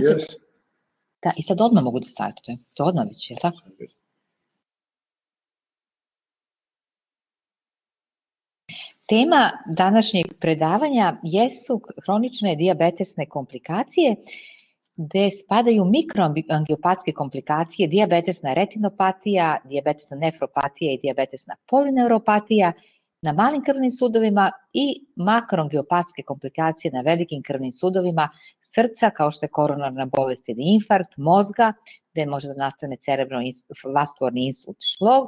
sad, yes. Da, i sad odmah mogu da startujem. To odmah već, je li tako? Tema današnjeg predavanja jesu hronične diabetesne komplikacije, gde spadaju mikroangiopatske komplikacije, diabetesna retinopatija, diabetesna nefropatija i diabetesna polineuropatija na malim krvnim sudovima i makroangiopatske komplikacije na velikim krvnim sudovima srca, kao što je koronarna bolest ili infarkt, mozga, gde može da nastane cerebrovaskularni insult šlog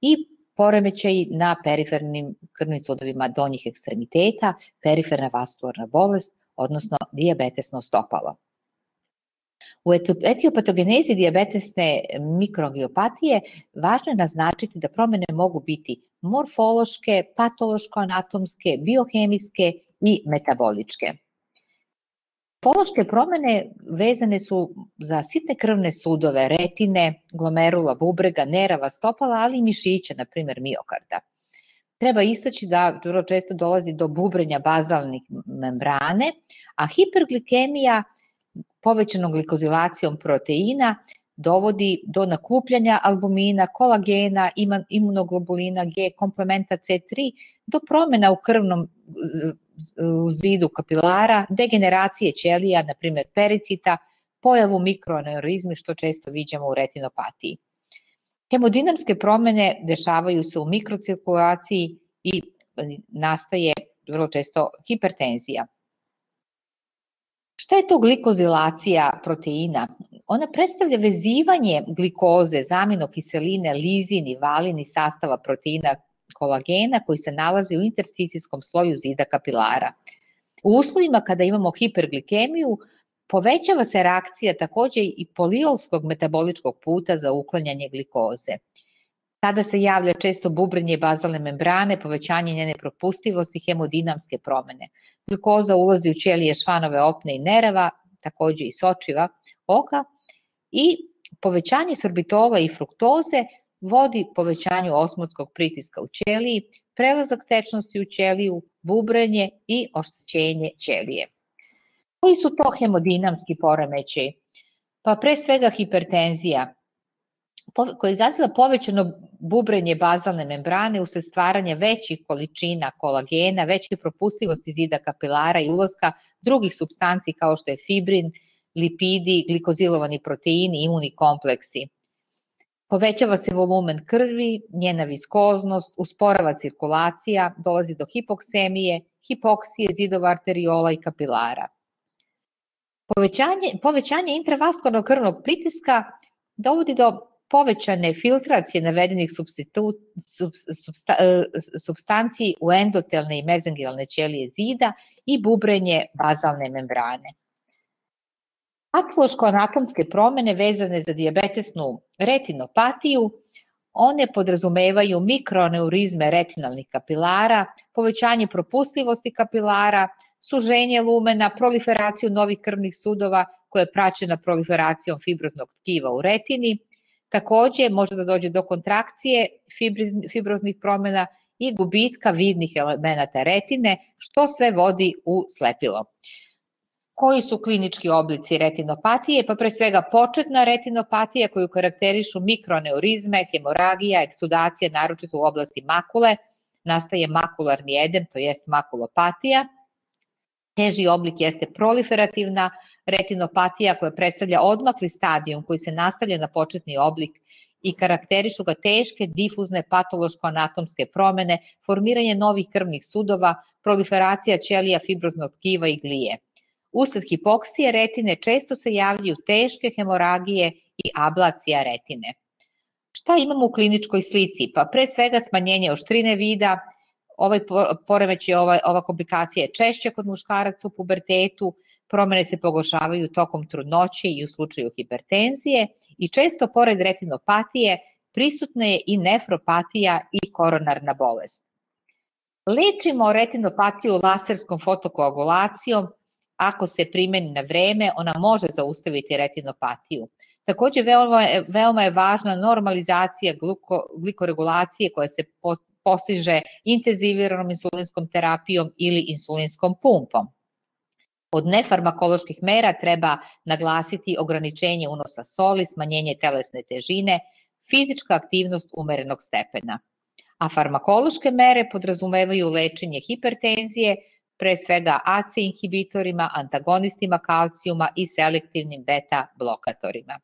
i poremećaj na perifernim krvnim sudovima donjih ekstremiteta, periferna vaskularna bolest, odnosno diabetesno stopalo. U etiopatogenezi diabetesne mikroangiopatije važno je naznačiti da promene mogu biti morfološke, patološko-anatomske, biohemijske i metaboličke. Morfološke promene vezane su za sitne krvne sudove, retine, glomerula, bubrega, nerava, stopala, ali i mišića, na primer miokarda. Treba istaći da vrlo često dolazi do bubrenja bazalnih membrane, a hiperglikemija povećanom glikozilacijom proteina dovodi do nakupljanja albumina, kolagena, imunoglobulina G, komplementa C3, do promena u krvnom u zidu kapilara, degeneracije ćelija, na primjer pericita, pojavu mikroaneurizmi što često viđamo u retinopatiji. Hemodinamske promene dešavaju se u mikrocirkulaciji i nastaje vrlo često hipertenzija. Šta je to glikozilacija proteina? Ona predstavlja vezivanje glikoze, zaminokiseline, lizin i valin i sastava proteina kolagena koji se nalazi u intersticijskom sloju zida kapilara. U uslovima kada imamo hiperglikemiju, povećava se reakcija takođe i poliolskog metaboličkog puta za uklanjanje glikoze. Tada se javlja često bubrenje bazalne membrane, povećanje njene propustivosti, hemodinamske promene. Glikoza ulazi u ćelije švanove opne i nereva, takođe i sočiva oka i povećanje sorbitola i fruktoze vodi povećanju osmotskog pritiska u ćeliji, prelazak tečnosti u ćeliju, bubrenje i oštećenje ćelije. Koji su to hemodinamski poremeći? Pa pre svega hipertenzija, koja izaziva povećano bubrenje bazalne membrane usled stvaranja većih količina kolagena, veće propustivosti zida kapilara i ulaska drugih substanci kao što je fibrin, lipidi, glikozilovani proteini, imuni kompleksi. Povećava se volumen krvi, njena viskoznost, usporava cirkulacija, dolazi do hipoksemije, hipoksije zidova arteriola i kapilara. Povećanje, povećanje intravaskularnog krvnog pritiska dovodi do povećane filtracije navedenih e, substanciji u endotelne i mezengialne ćelije zida i bubrenje bazalne membrane. Patološko-anatomske promene vezane za diabetesnu retinopatiju, one podrazumevaju mikroaneurizme retinalnih kapilara, povećanje propustljivosti kapilara, suženje lumena, proliferaciju novih krvnih sudova koja je praćena proliferacijom fibroznog tkiva u retini, Takođe, može da dođe do kontrakcije fibroznih promena i gubitka vidnih elemenata retine, što sve vodi u slepilo. Koji su klinički oblici retinopatije? Pa pre svega početna retinopatija koju karakterišu mikroneurizme, hemoragija, eksudacija, naročito u oblasti makule, nastaje makularni edem, to jest makulopatija. Teži oblik jeste proliferativna retinopatija koja predstavlja odmakli stadijum koji se nastavlja na početni oblik i karakterišu ga teške difuzne patološko-anatomske promene, formiranje novih krvnih sudova, proliferacija ćelija fibroznog tkiva i glije. Usled hipoksije retine često se javljaju teške hemoragije i ablacija retine. Šta imamo u kliničkoj slici? Pa pre svega smanjenje oštrine vida, ovaj poremeć je ova, ova komplikacija je češća kod muškaraca u pubertetu, promene se pogoršavaju tokom trudnoće i u slučaju hipertenzije i često pored retinopatije prisutna je i nefropatija i koronarna bolest. Lečimo retinopatiju laserskom fotokoagulacijom, ako se primeni na vreme, ona može zaustaviti retinopatiju. Takođe, veoma je, veoma je važna normalizacija gluko, glikoregulacije koja se postiže intenziviranom insulinskom terapijom ili insulinskom pumpom. Od nefarmakoloških mera treba naglasiti ograničenje unosa soli, smanjenje telesne težine, fizička aktivnost umerenog stepena. A farmakološke mere podrazumevaju lečenje hipertenzije, pre svega AC inhibitorima, antagonistima kalcijuma i selektivnim beta blokatorima.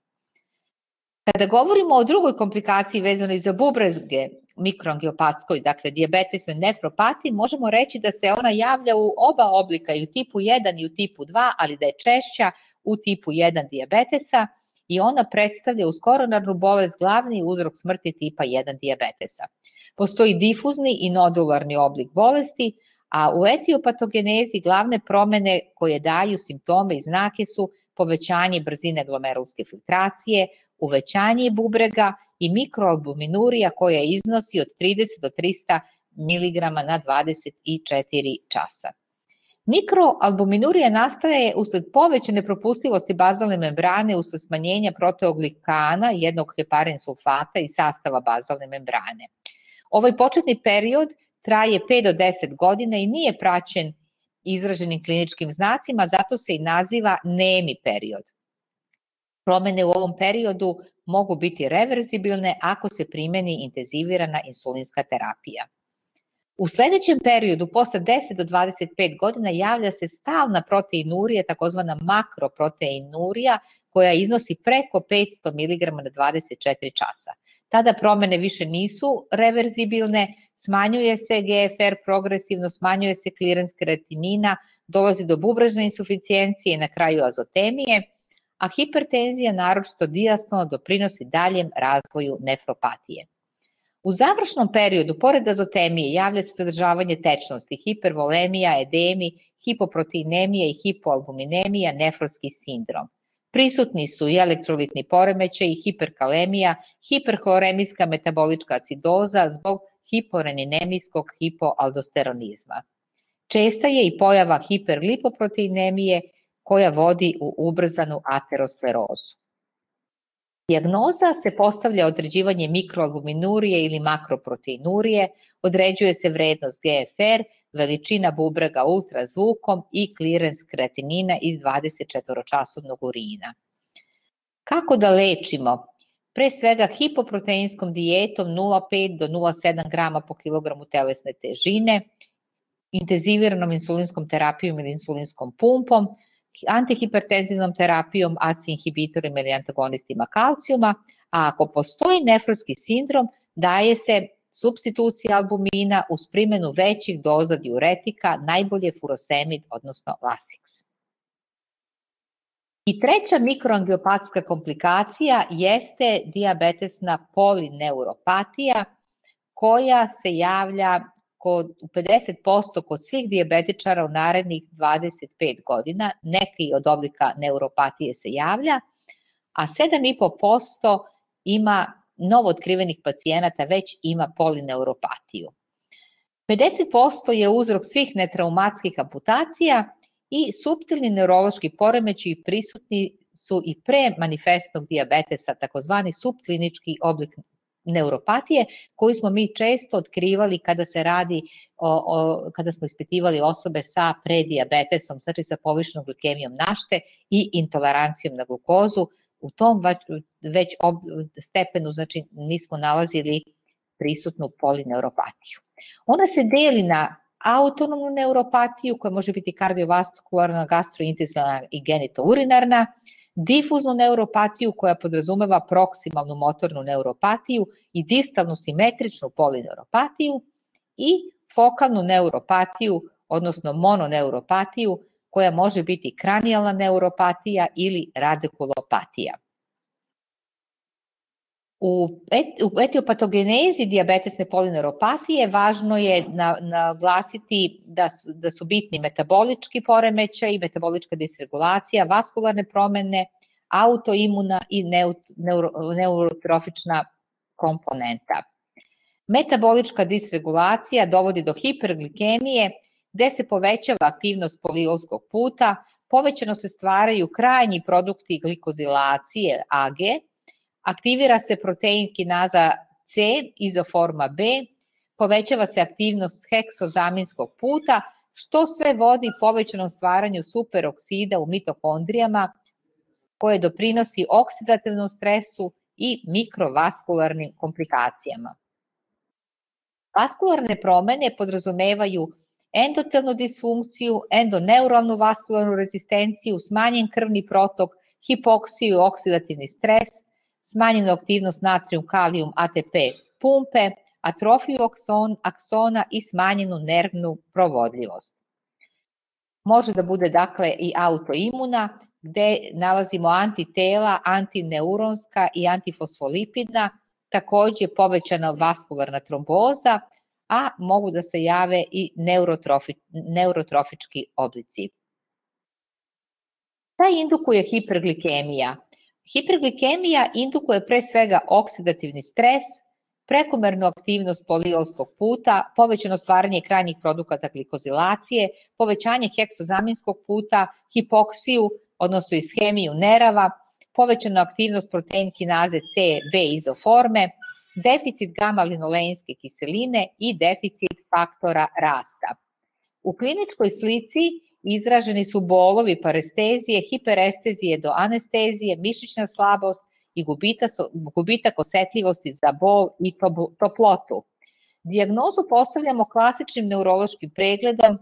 Kada govorimo o drugoj komplikaciji vezanoj za bubrezge, mikroangiopatskoj, dakle diabetesnoj nefropatiji, možemo reći da se ona javlja u oba oblika i u tipu 1 i u tipu 2, ali da je češća u tipu 1 diabetesa i ona predstavlja uz koronarnu bolest glavni uzrok smrti tipa 1 diabetesa. Postoji difuzni i nodularni oblik bolesti, a u etiopatogenezi glavne promene koje daju simptome i znake su povećanje brzine glomerulske filtracije, uvećanje bubrega i mikroalbuminurija koja iznosi od 30 do 300 mg na 24 časa. Mikroalbuminurija nastaje usled povećane propustljivosti bazalne membrane usled smanjenja proteoglikana jednog heparin sulfata i sastava bazalne membrane. Ovaj početni period traje 5 do 10 godina i nije praćen izraženim kliničkim znacima, zato se i naziva nemi period. Promene u ovom periodu mogu biti reverzibilne ako se primeni intenzivirana insulinska terapija. U sledećem periodu, posle 10 do 25 godina, javlja se stalna proteinurija, takozvana makroproteinurija, koja iznosi preko 500 mg na 24 časa. Tada promene više nisu reverzibilne, smanjuje se GFR progresivno, smanjuje se klirens kreatinina, dolazi do bubrežne insuficijencije i na kraju azotemije, a hipertenzija naročito diastolno doprinosi daljem razvoju nefropatije. U završnom periodu, pored azotemije, javlja se zadržavanje tečnosti, hipervolemija, edemi, hipoproteinemija i hipoalbuminemija, nefrotski sindrom. Prisutni su i elektrolitni poremećaj, hiperkalemija, hiperhloremijska metabolička acidoza zbog hiporeninemijskog hipoaldosteronizma. Česta je i pojava hiperlipoproteinemije koja vodi u ubrzanu aterosklerozu. Dijagnoza se postavlja određivanje mikroalbuminurije ili makroproteinurije, određuje se vrednost GFR, veličina bubrega ultrazvukom i klirens kreatinina iz 24-časovnog urina. Kako da lečimo? Pre svega hipoproteinskom dijetom 0,5 do 0,7 grama po kilogramu telesne težine, intenziviranom insulinskom terapijom ili insulinskom pumpom, antihipertenzivnom terapijom, ACI inhibitorima ili antagonistima kalcijuma, a ako postoji nefrotski sindrom, daje se substitucija albumina uz primjenu većih doza diuretika, najbolje furosemid, odnosno Lasix. I treća mikroangiopatska komplikacija jeste diabetesna polineuropatija koja se javlja kod, u 50% kod svih diabetičara u narednih 25 godina, neki od oblika neuropatije se javlja, a 7,5% ima novo otkrivenih pacijenata već ima polineuropatiju. 50% je uzrok svih netraumatskih amputacija i subtilni neurološki poremeći prisutni su i pre manifestnog diabetesa, takozvani subklinički oblik neuropatije koju smo mi često otkrivali kada se radi o, o, kada smo ispitivali osobe sa prediabetesom, znači sa povišenom glikemijom našte i intolerancijom na glukozu. U tom već ob, stepenu znači nismo nalazili prisutnu polineuropatiju. Ona se deli na autonomnu neuropatiju koja može biti kardiovaskularna, gastrointestinalna i genitourinarna, difuznu neuropatiju koja podrazumeva proksimalnu motornu neuropatiju i distalnu simetričnu polineuropatiju i fokalnu neuropatiju, odnosno mononeuropatiju, koja može biti kranijalna neuropatija ili radikulopatija. U, et, u etiopatogenezi diabetesne polineuropatije važno je naglasiti da su, da su bitni metabolički poremećaj, metabolička disregulacija, vaskularne promene, autoimuna i neuro, neurotrofična komponenta. Metabolička disregulacija dovodi do hiperglikemije, gde se povećava aktivnost poliolskog puta, povećano se stvaraju krajnji produkti glikozilacije AG, aktivira se protein kinaza C, izoforma B, povećava se aktivnost heksozaminskog puta, što sve vodi povećanom stvaranju superoksida u mitokondrijama koje doprinosi oksidativnom stresu i mikrovaskularnim komplikacijama. Vaskularne promene podrazumevaju endotelnu disfunkciju, endoneuralnu vaskularnu rezistenciju, smanjen krvni protok, hipoksiju i oksidativni stres, smanjenu aktivnost natrium, kalijum, ATP pumpe, atrofiju akson, aksona i smanjenu nervnu provodljivost. Može da bude dakle i autoimuna, gde nalazimo antitela, antineuronska i antifosfolipidna, takođe povećana vaskularna tromboza, a mogu da se jave i neurotrofi, neurotrofički oblici. Šta indukuje hiperglikemija? Hiperglikemija indukuje pre svega oksidativni stres, prekomernu aktivnost poliolskog puta, povećano stvaranje krajnjih produkata glikozilacije, povećanje heksozaminskog puta, hipoksiju, odnosno ishemiju nerava, povećanu aktivnost protein kinaze C, B izoforme, deficit gamma-linoleinske kiseline i deficit faktora rasta. U kliničkoj slici izraženi su bolovi parestezije, hiperestezije do anestezije, mišićna slabost i gubitak osetljivosti za bol i toplotu. Dijagnozu postavljamo klasičnim neurološkim pregledom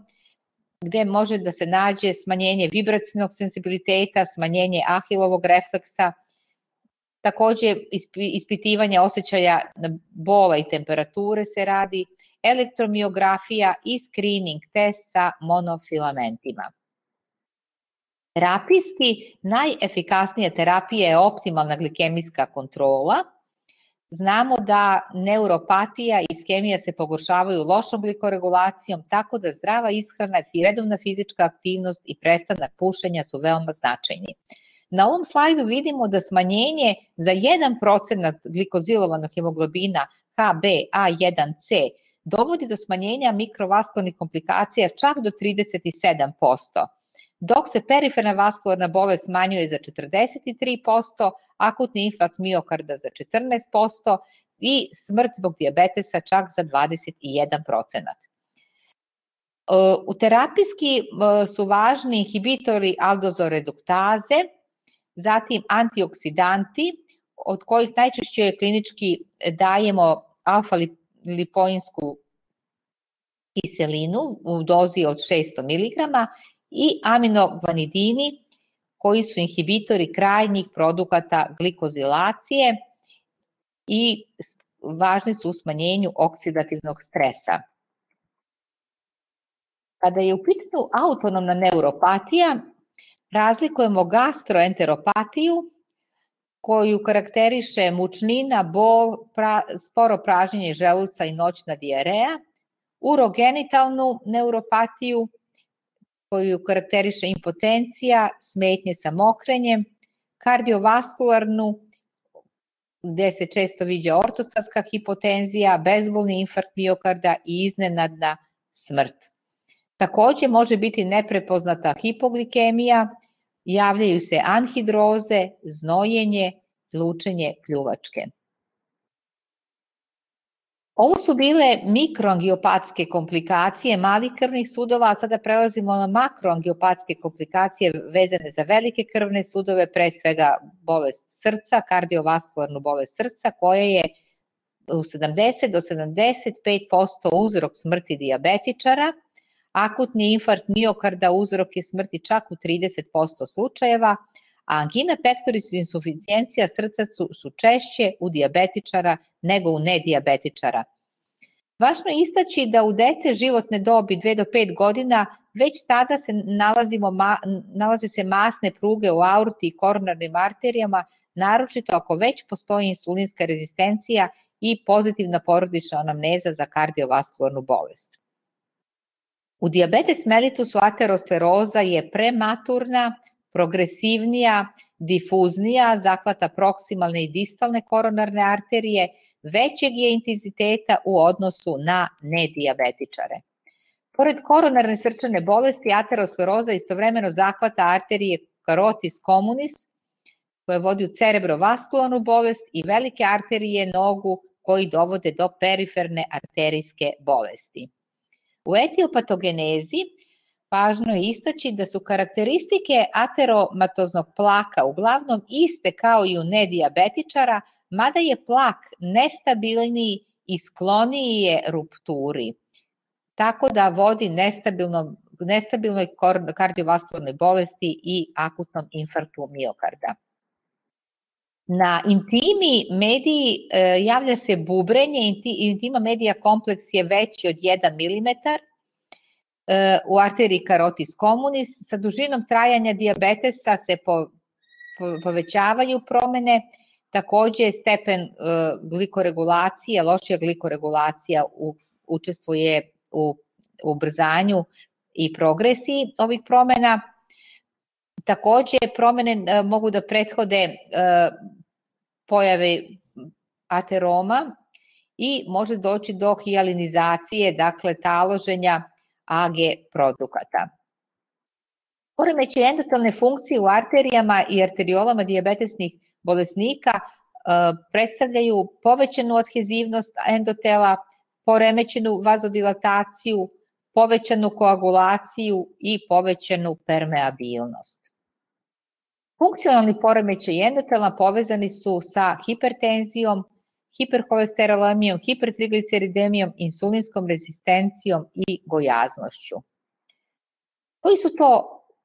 gde može da se nađe smanjenje vibracijnog sensibiliteta, smanjenje ahilovog refleksa, takođe ispitivanje osjećaja bola i temperature se radi, elektromiografija i screening test sa monofilamentima. Terapijski najefikasnija terapija je optimalna glikemijska kontrola. Znamo da neuropatija i iskemija se pogoršavaju lošom glikoregulacijom, tako da zdrava ishrana i redovna fizička aktivnost i prestanak pušenja su veoma značajni. Na ovom slajdu vidimo da smanjenje za 1% glikozilovanog hemoglobina HbA1c dovodi do smanjenja mikrovaskularnih komplikacija čak do 37% dok se periferna vaskularna bolest smanjuje za 43%, akutni infarkt miokarda za 14% i smrt zbog diabetesa čak za 21%. U terapijski su važni inhibitori aldozoreduktaze, zatim antioksidanti, od kojih najčešće klinički dajemo alfa-lipoinsku kiselinu u dozi od 600 mg i aminogvanidini koji su inhibitori krajnjih produkata glikozilacije i važni su u smanjenju oksidativnog stresa. Kada je u pitanju autonomna neuropatija, razlikujemo gastroenteropatiju koju karakteriše mučnina, bol, pra, sporo pražnjenje želuca i noćna dijareja, urogenitalnu neuropatiju koju karakteriše impotencija, smetnje sa mokrenjem, kardiovaskularnu, gde se često viđa ortostatska hipotenzija, bezbolni infarkt miokarda i iznenadna smrt. Takođe može biti neprepoznata hipoglikemija, javljaju se anhidroze, znojenje, lučenje pljuvačke. Ovo su bile mikroangiopatske komplikacije malih krvnih sudova, a sada prelazimo na makroangiopatske komplikacije vezane za velike krvne sudove, pre svega bolest srca, kardiovaskularnu bolest srca, koja je u 70 do 75% uzrok smrti diabetičara, akutni infarkt miokarda uzrok je smrti čak u 30% slučajeva, a angina pectoris i insuficijencija srca su, su češće u diabetičara nego u nediabetičara. Važno je istaći da u dece životne dobi 2 do 5 godina već tada se nalazimo, ma, nalaze se masne pruge u aorti i koronarnim arterijama, naročito ako već postoji insulinska rezistencija i pozitivna porodična anamneza za kardiovaskularnu bolest. U diabetes mellitus ateroskleroza je prematurna, progresivnija, difuznija, zahvata proksimalne i distalne koronarne arterije, većeg je intenziteta u odnosu na nediabetičare. Pored koronarne srčane bolesti, ateroskleroza istovremeno zahvata arterije carotis communis, koje vodi u cerebrovaskularnu bolest i velike arterije nogu koji dovode do periferne arterijske bolesti. U etiopatogenezi važno je istaći da su karakteristike ateromatoznog plaka uglavnom iste kao i u nediabetičara, mada je plak nestabilniji i skloniji je rupturi. Tako da vodi nestabilnom, nestabilnoj kardiovaskularnoj bolesti i akutnom infarktu miokarda. Na intimi mediji e, javlja se bubrenje, intima medija kompleks je veći od 1 mm, e, u arteriji carotis communis, sa dužinom trajanja diabetesa se po, po, povećavaju promene, takođe stepen e, glikoregulacije, lošija glikoregulacija u, učestvuje u ubrzanju i progresiji ovih promena. Takođe, promene e, mogu da prethode e, pojave ateroma i može doći do hialinizacije, dakle taloženja AG produkata. Poremeće endotelne funkcije u arterijama i arteriolama diabetesnih bolesnika e, predstavljaju povećanu adhezivnost endotela, poremećenu vazodilataciju, povećanu koagulaciju i povećanu permeabilnost. Funkcionalni poremećaj endotela povezani su sa hipertenzijom, hiperholesterolemijom, hipertrigliceridemijom, insulinskom rezistencijom i gojaznošću. Koji su to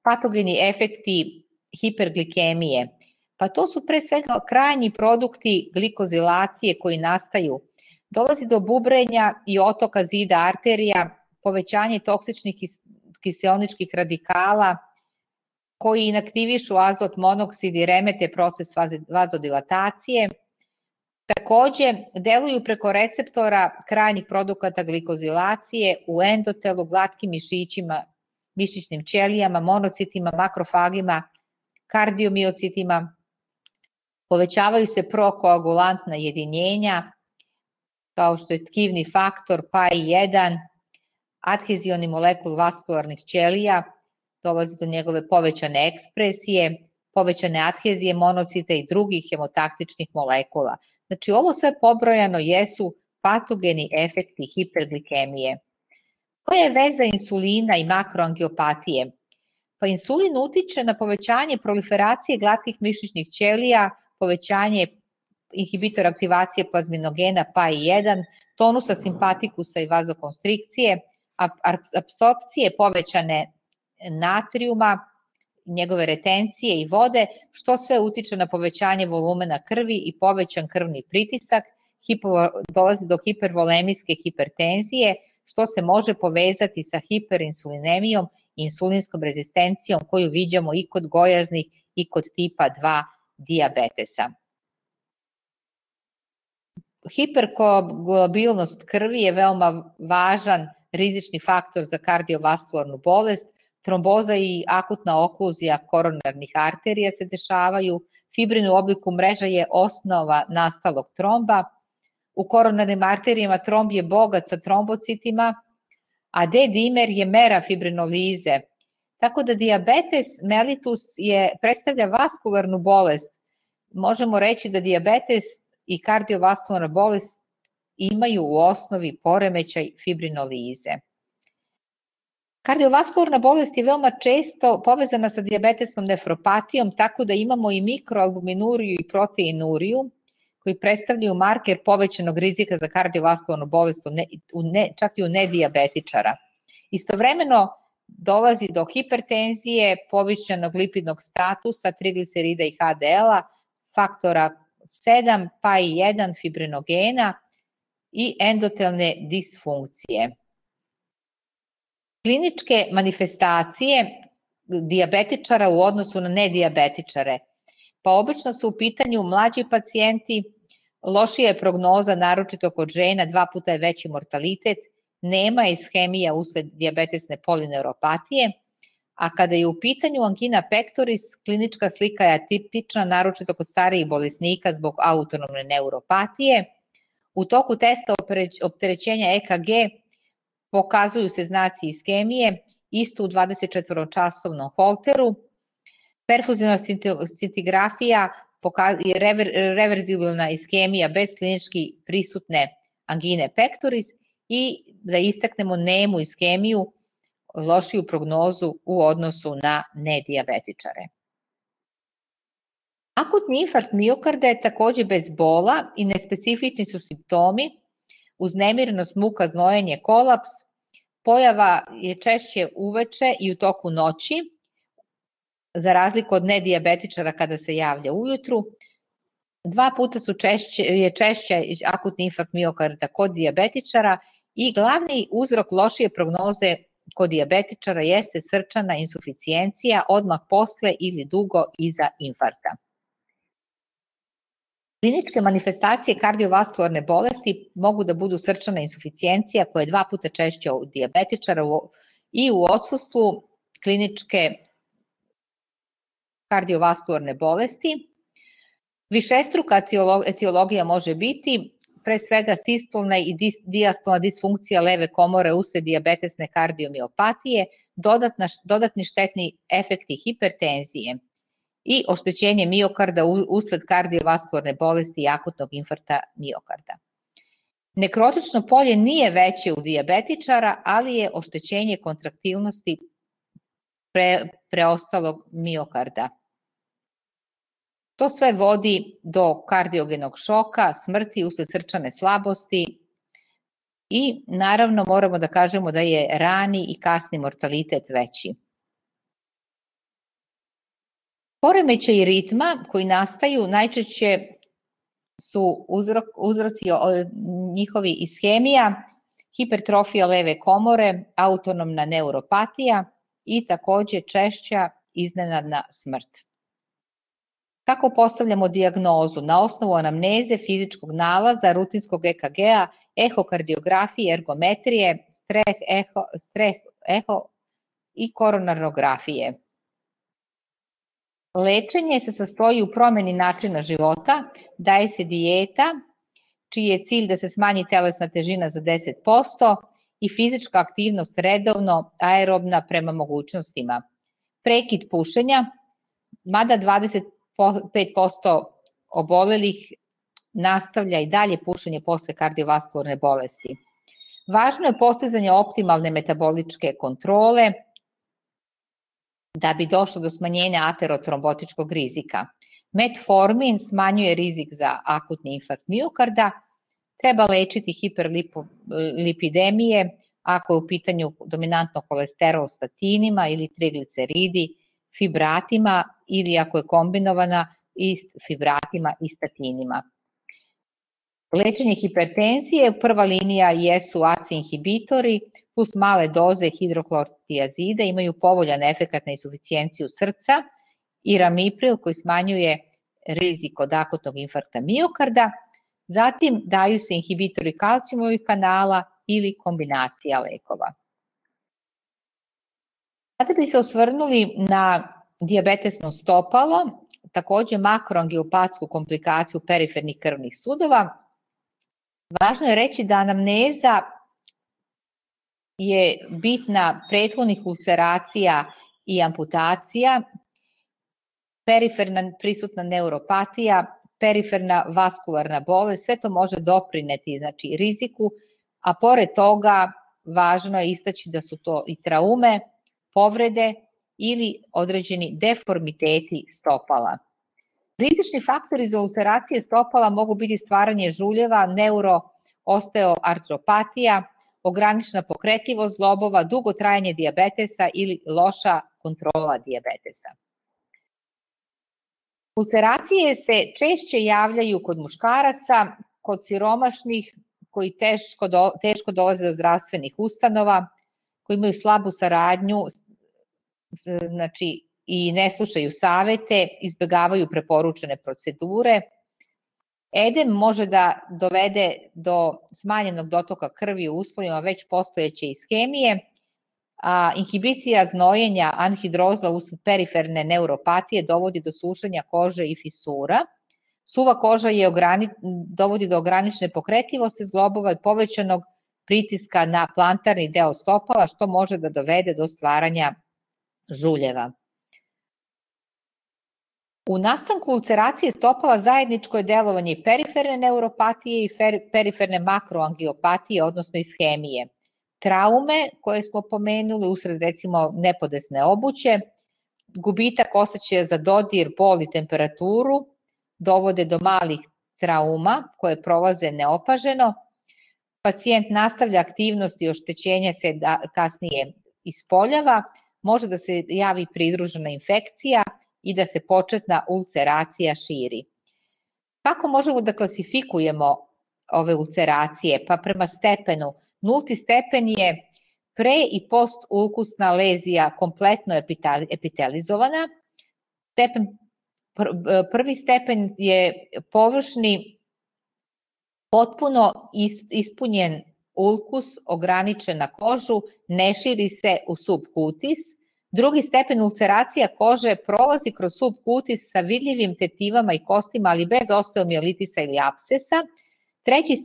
patogeni efekti hiperglikemije? Pa to su pre svega krajnji produkti glikozilacije koji nastaju. Dolazi do bubrenja i otoka zida arterija, povećanje toksičnih kiselničkih radikala koji inaktivišu azot monoksid i remete proces vazodilatacije. Takođe, deluju preko receptora krajnjih produkata glikozilacije u endotelu, glatkim mišićima, mišićnim ćelijama, monocitima, makrofagima, kardiomiocitima, povećavaju se prokoagulantna jedinjenja, kao što je tkivni faktor PAI-1, adhezioni molekul vaskularnih ćelija, dolazi do njegove povećane ekspresije, povećane adhezije monocita i drugih hemotaktičnih molekula. Znači ovo sve pobrojano jesu patogeni efekti hiperglikemije. Koja je veza insulina i makroangiopatije? Pa insulin utiče na povećanje proliferacije glatkih mišićnih ćelija, povećanje inhibitor aktivacije plazminogena PAI-1, tonusa simpatikusa i vazokonstrikcije, apsorpcije povećane natrijuma, njegove retencije i vode, što sve utiče na povećanje volumena krvi i povećan krvni pritisak, hipo, dolazi do hipervolemijske hipertenzije, što se može povezati sa hiperinsulinemijom i insulinskom rezistencijom koju viđamo i kod gojaznih i kod tipa 2 diabetesa. Hiperkoagulabilnost krvi je veoma važan rizični faktor za kardiovaskularnu bolest, tromboza i akutna okluzija koronarnih arterija se dešavaju, fibrin u obliku mreža je osnova nastalog tromba, u koronarnim arterijama tromb je bogat sa trombocitima, a D-dimer je mera fibrinolize. Tako da diabetes mellitus je, predstavlja vaskularnu bolest. Možemo reći da diabetes i kardiovaskularna bolest imaju u osnovi poremećaj fibrinolize. Kardiovaskularna bolest je veoma često povezana sa diabetesnom nefropatijom, tako da imamo i mikroalbuminuriju i proteinuriju, koji predstavljaju marker povećanog rizika za kardiovaskularnu bolest u ne, u ne, čak i u nediabetičara. Istovremeno dolazi do hipertenzije, povišenog lipidnog statusa, triglicerida i HDL-a, faktora 7, pa i 1 fibrinogena, i endotelne disfunkcije. Kliničke manifestacije diabetičara u odnosu na nediabetičare. Pa obično su u pitanju mlađi pacijenti, lošija je prognoza, naročito kod žena, dva puta je veći mortalitet, nema ishemija usled diabetesne polineuropatije, a kada je u pitanju angina pectoris, klinička slika je atipična, naročito kod starijih bolesnika zbog autonomne neuropatije – U toku testa opterećenja EKG pokazuju se znaci iskemije, isto u 24-časovnom holteru. Perfuzijna scintigrafija je rever, reverzibilna iskemija bez klinički prisutne angine pectoris i da istaknemo nemu iskemiju lošiju prognozu u odnosu na nedijabetičare. Akutni infarkt miokarda je takođe bez bola i nespecifični su simptomi, uznemirnost, muka, znojenje, kolaps, pojava je češće uveče i u toku noći, za razliku od nedijabetičara kada se javlja ujutru. Dva puta su češće, je češće akutni infarkt miokarda kod dijabetičara i glavni uzrok lošije prognoze kod dijabetičara jeste srčana insuficijencija odmah posle ili dugo iza infarkta. Kliničke manifestacije kardiovaskularne bolesti mogu da budu srčana insuficijencija koja je dva puta češća u diabetičara i u odsustvu kliničke kardiovaskularne bolesti. Višestruka etiologija može biti pre svega sistolna i diastolna disfunkcija leve komore usled diabetesne kardiomiopatije, dodatna, dodatni štetni efekti hipertenzije, i oštećenje miokarda usled kardiovaskularne bolesti i akutnog infarta miokarda. Nekrotično polje nije veće u diabetičara, ali je oštećenje kontraktilnosti pre, preostalog miokarda. To sve vodi do kardiogenog šoka, smrti usled srčane slabosti i naravno moramo da kažemo da je rani i kasni mortalitet veći. Poremećaj ritma koji nastaju najčešće su uzrok, uzroci njihovi ishemija, hipertrofija leve komore, autonomna neuropatija i takođe češća iznenadna smrt. Kako postavljamo diagnozu? Na osnovu anamneze, fizičkog nalaza, rutinskog EKG-a, ehokardiografije, ergometrije, streh, eho, streh, eho i koronarografije. Lečenje se sastoji u promeni načina života, daje se dijeta, čiji je cilj da se smanji telesna težina za 10% i fizička aktivnost redovno aerobna prema mogućnostima. Prekid pušenja, mada 25% obolelih nastavlja i dalje pušenje posle kardiovaskularne bolesti. Važno je postizanje optimalne metaboličke kontrole, da bi došlo do smanjenja aterotrombotičkog rizika. Metformin smanjuje rizik za akutni infarkt miokarda, treba lečiti hiperlipidemije ako je u pitanju dominantno kolesterol statinima ili trigliceridi, fibratima ili ako je kombinovana i fibratima i statinima. Lečenje hipertenzije, prva linija jesu ACE inhibitori, plus male doze hidroklortijazida imaju povoljan efekat na insuficijenciju srca i ramipril koji smanjuje rizik od akutnog infarkta miokarda, zatim daju se inhibitori kalcijumovih kanala ili kombinacija lekova. Sada bi se osvrnuli na diabetesno stopalo, takođe makroangiopatsku komplikaciju perifernih krvnih sudova. Važno je reći da anamneza je bitna prethodnih ulceracija i amputacija, periferna prisutna neuropatija, periferna vaskularna bolest, sve to može doprineti znači, riziku, a pored toga važno je istaći da su to i traume, povrede ili određeni deformiteti stopala. Rizični faktori za ulceracije stopala mogu biti stvaranje žuljeva, neuroosteoartropatija, ograničena pokretljivost zglobova, dugo trajanje diabetesa ili loša kontrola diabetesa. Ulceracije se češće javljaju kod muškaraca, kod siromašnih koji teško, do, teško dolaze do zdravstvenih ustanova, koji imaju slabu saradnju, znači i ne slušaju savete, izbegavaju preporučene procedure, Edem može da dovede do smanjenog dotoka krvi u uslovima već postojeće ischemije, a inhibicija znojenja anhidrozla usled periferne neuropatije dovodi do sušenja kože i fisura. Suva koža je ograni, dovodi do ograničene pokretljivosti zglobova i povećanog pritiska na plantarni deo stopala, što može da dovede do stvaranja žuljeva. U nastanku ulceracije stopala zajedničko je delovanje periferne neuropatije i periferne makroangiopatije, odnosno ishemije. traume koje smo pomenuli usred recimo nepodesne obuće, gubitak osjećaja za dodir, bol i temperaturu dovode do malih trauma koje prolaze neopaženo. Pacijent nastavlja aktivnosti, oštećenje se da, kasnije ispoljava, može da se javi pridružena infekcija i da se početna ulceracija širi. Kako možemo da klasifikujemo ove ulceracije? Pa prema stepenu. Nulti stepen je pre i post ulkusna lezija kompletno epitelizowana. Stepen, prvi stepen je površni potpuno ispunjen ulkus ograničen na kožu, ne širi se u subkutis. Drugi stepen ulceracija kože prolazi kroz subkutis sa vidljivim tetivama i kostima, ali bez osteomielitisa ili abscesa. Treći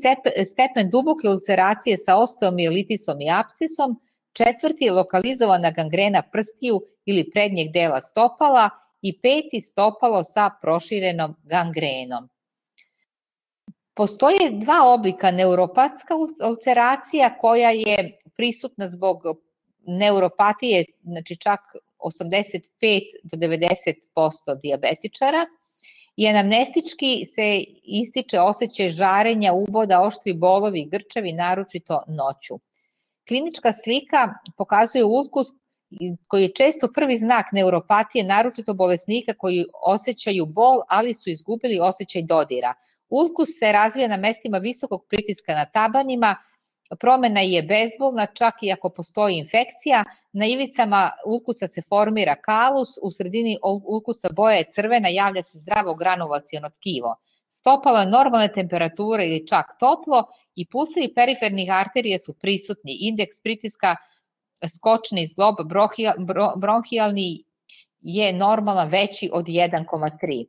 stepen duboke ulceracije sa osteomielitisom i abscesom. Četvrti je lokalizovana gangrena prstiju ili prednjeg dela stopala i peti stopalo sa proširenom gangrenom. Postoje dva oblika neuropatska ulceracija koja je prisutna zbog neuropatije, znači čak 85 do 90% diabetičara i anamnestički se ističe osjećaj žarenja, uboda, oštri bolovi, grčevi, naročito noću. Klinička slika pokazuje ulkus koji je često prvi znak neuropatije, naročito bolesnika koji osjećaju bol, ali su izgubili osjećaj dodira – Ulkus se razvija na mestima visokog pritiska na tabanima, promena je bezbolna čak i ako postoji infekcija, na ivicama ulkusa se formira kalus, u sredini ulkusa boja je crvena, javlja se zdravo granulacijono tkivo. Stopala normalne temperature ili čak toplo i pulsevi perifernih arterija su prisutni. Indeks pritiska skočni zglob bronhijalni je normalan veći od 1,3.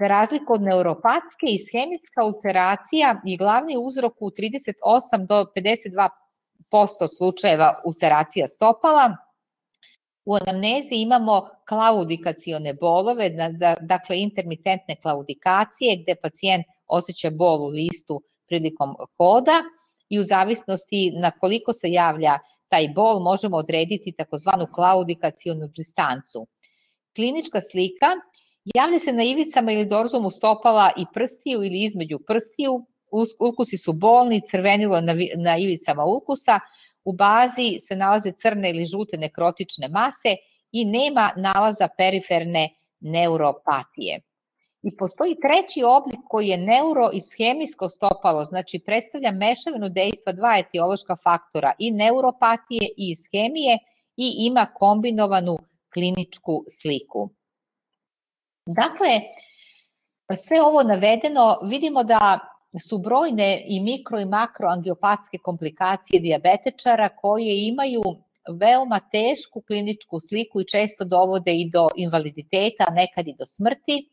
Za razliku od neuropatske, ishemijska ulceracija je glavni uzrok u 38 do 52% slučajeva ulceracija stopala. U anamnezi imamo klaudikacione bolove, dakle intermitentne klaudikacije gde pacijent osjeća bol u listu prilikom hoda i u zavisnosti na koliko se javlja taj bol možemo odrediti takozvanu klaudikacionu distancu. Klinička slika Javlja se na ivicama ili dorzomu stopala i prstiju ili između prstiju, ulkusi su bolni, crvenilo na, na ivicama ulkusa, u bazi se nalaze crne ili žute nekrotične mase i nema nalaza periferne neuropatije. I postoji treći oblik koji je neuroishemijsko stopalo, znači predstavlja mešavinu dejstva dva etiološka faktora i neuropatije i ishemije i ima kombinovanu kliničku sliku. Dakle, sve ovo navedeno vidimo da su brojne i mikro i makroangiopatske komplikacije diabetečara koje imaju veoma tešku kliničku sliku i često dovode i do invaliditeta, nekad i do smrti.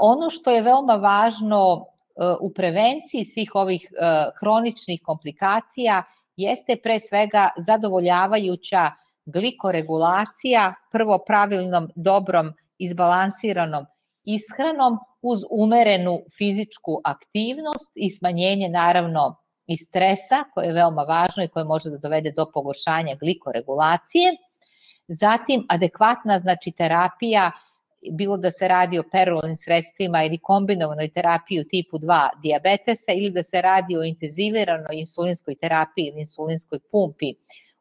Ono što je veoma važno u prevenciji svih ovih hroničnih komplikacija jeste pre svega zadovoljavajuća glikoregulacija, prvo pravilnom dobrom izbalansiranom ishranom uz umerenu fizičku aktivnost i smanjenje naravno i stresa koje je veoma važno i koje može da dovede do pogoršanja glikoregulacije. Zatim adekvatna znači terapija bilo da se radi o perulnim sredstvima ili kombinovanoj terapiji u tipu 2 diabetesa ili da se radi o intenziviranoj insulinskoj terapiji ili insulinskoj pumpi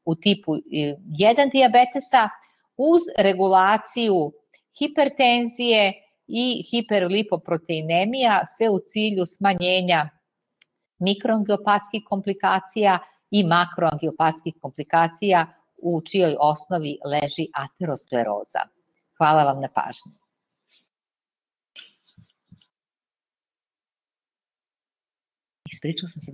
u tipu 1 diabetesa uz regulaciju hipertenzije i hiperlipoproteinemija, sve u cilju smanjenja mikroangiopatskih komplikacija i makroangiopatskih komplikacija u čijoj osnovi leži ateroskleroza. Hvala vam na pažnju. Ispričao sam se